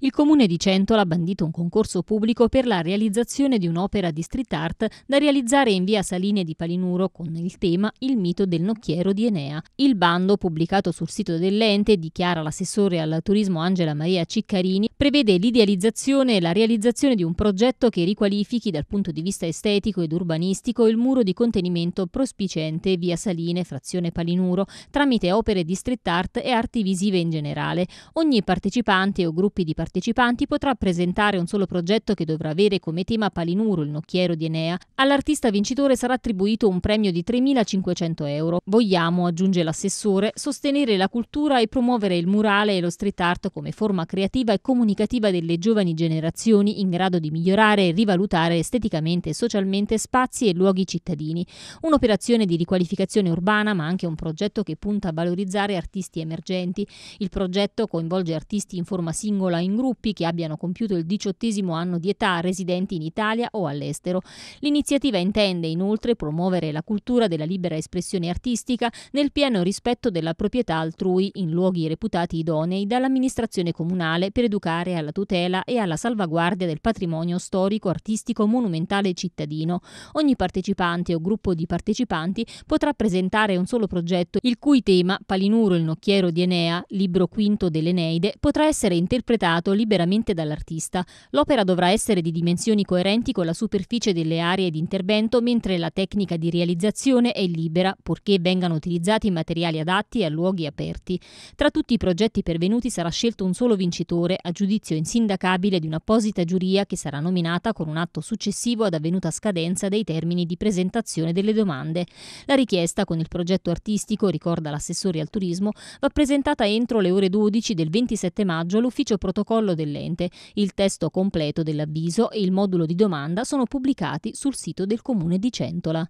Il comune di Centola ha bandito un concorso pubblico per la realizzazione di un'opera di street art da realizzare in via Saline di Palinuro con il tema Il mito del nocchiero di Enea. Il bando, pubblicato sul sito dell'ente, dichiara l'assessore al turismo Angela Maria Ciccarini, prevede l'idealizzazione e la realizzazione di un progetto che riqualifichi dal punto di vista estetico ed urbanistico il muro di contenimento prospicente via Saline, frazione Palinuro, tramite opere di street art e arti visive in generale. Ogni partecipante o gruppi di partecipanti partecipanti potrà presentare un solo progetto che dovrà avere come tema Palinuro, il nocchiero di Enea. All'artista vincitore sarà attribuito un premio di 3.500 euro. Vogliamo, aggiunge l'assessore, sostenere la cultura e promuovere il murale e lo street art come forma creativa e comunicativa delle giovani generazioni in grado di migliorare e rivalutare esteticamente e socialmente spazi e luoghi cittadini. Un'operazione di riqualificazione urbana, ma anche un progetto che punta a valorizzare artisti emergenti. Il progetto coinvolge artisti in forma singola in gruppi che abbiano compiuto il diciottesimo anno di età residenti in Italia o all'estero. L'iniziativa intende inoltre promuovere la cultura della libera espressione artistica nel pieno rispetto della proprietà altrui in luoghi reputati idonei dall'amministrazione comunale per educare alla tutela e alla salvaguardia del patrimonio storico, artistico, monumentale e cittadino. Ogni partecipante o gruppo di partecipanti potrà presentare un solo progetto il cui tema, Palinuro il nocchiero di Enea, libro quinto dell'Eneide, potrà essere interpretato creato liberamente dall'artista. L'opera dovrà essere di dimensioni coerenti con la superficie delle aree di intervento, mentre la tecnica di realizzazione è libera, purché vengano utilizzati materiali adatti a luoghi aperti. Tra tutti i progetti pervenuti sarà scelto un solo vincitore, a giudizio insindacabile di un'apposita giuria che sarà nominata con un atto successivo ad avvenuta scadenza dei termini di presentazione delle domande. La richiesta con il progetto artistico, ricorda l'assessore al turismo, va presentata entro le ore 12 del 27 maggio all'ufficio protocollo protocollo dell'ente. Il testo completo dell'avviso e il modulo di domanda sono pubblicati sul sito del Comune di Centola.